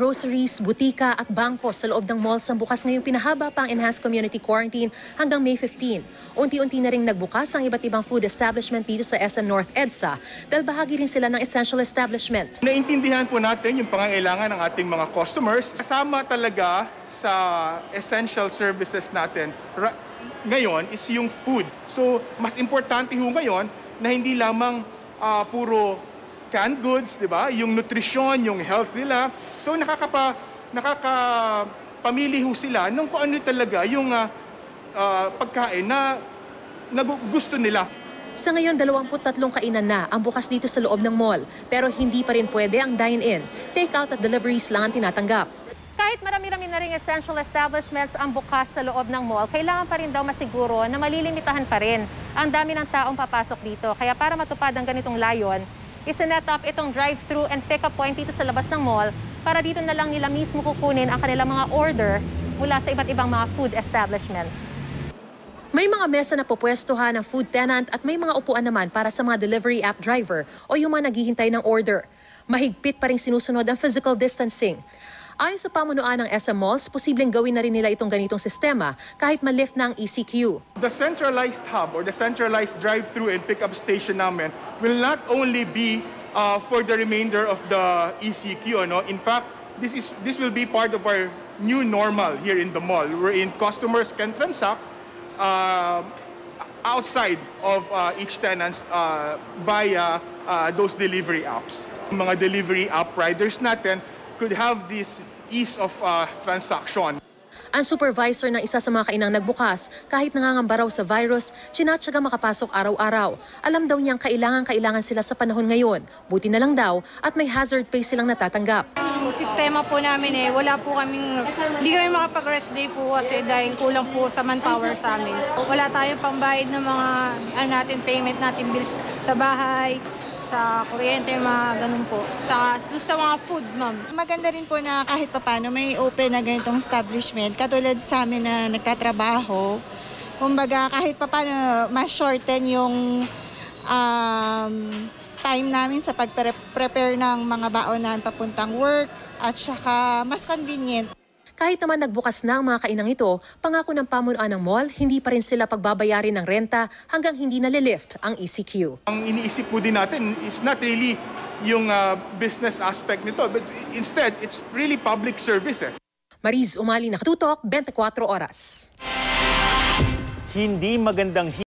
Groceries, butika at bangko sa loob ng malls ang bukas ngayong pinahaba pa ang enhanced community quarantine hanggang May 15. Unti-unti na rin nagbukas ang iba't ibang food establishment dito sa SM North EDSA dahil bahagi rin sila ng essential establishment. Naintindihan po natin yung pangangailangan ng ating mga customers. Kasama talaga sa essential services natin ngayon is yung food. So, mas importante ho ngayon na hindi lamang ah, puro canned goods, di ba? Yung nutrition, yung health nila. So, nakakapa, nakakapamili ho sila ng kung ano talaga yung ah, ah, pagkain na, na gu- gusto nila. Sa ngayon, 23 kainan na ang bukas dito sa loob ng mall. Pero hindi pa rin pwede ang dine-in. Take-out at deliveries lang ang tinatanggap. Kahit marami-rami na ring essential establishments ang bukas sa loob ng mall, kailangan pa rin daw masiguro na malilimitahan pa rin ang dami ng taong papasok dito. Kaya para matupad ang ganitong layon, isinet up itong drive-thru and pick-up point dito sa labas ng mall para dito na lang nila mismo kukunin ang kanilang mga order mula sa iba't ibang mga food establishments. May mga mesa na popwestuhan ng food tenant at may mga upuan naman para sa mga delivery app driver o yung mga naghihintay ng order. Mahigpit pa rin sinusunod ang physical distancing. Ayon sa pamunuan ng SM Malls, posibleng gawin na rin nila itong ganitong sistema kahit ma-lift na ang ECQ. The centralized hub or the centralized drive-through and pickup station namin will not only be uh, for the remainder of the ECQ. Ano? In fact, this is this will be part of our new normal here in the mall, wherein customers can transact uh, outside of uh, each tenant uh, via uh, those delivery apps. Mga delivery app riders natin could have this ease of uh, transaction. Ang supervisor ng isa sa mga kainang nagbukas, kahit nangangamba raw sa virus, sinatsaga makapasok araw-araw. Alam daw niyang kailangan-kailangan sila sa panahon ngayon. Buti na lang daw at may hazard pay silang natatanggap. sistema po namin eh, wala po kaming, hindi kami makapag-rest day po kasi dahil kulang po sa manpower sa amin. Wala tayong pambayad ng mga, ano natin, payment natin, bills sa bahay, sa kuryente, mga ganun po. Sa, doon sa mga food, ma'am. Maganda rin po na kahit papano may open na ganitong establishment. Katulad sa amin na nagtatrabaho. Kumbaga kahit papano mas shorten yung um, time namin sa pag-prepare ng mga baonan papuntang work at saka mas convenient. Kahit naman nagbukas na ang mga kainang ito, pangako ng pamunuan ng mall, hindi pa rin sila pagbabayarin ng renta hanggang hindi nalilift ang E ECQ. Ang iniisip po din natin is not really yung uh, business aspect nito, but instead, it's really public service eh. Mariz Umali Nakatutok, 24 Oras. Hindi magandang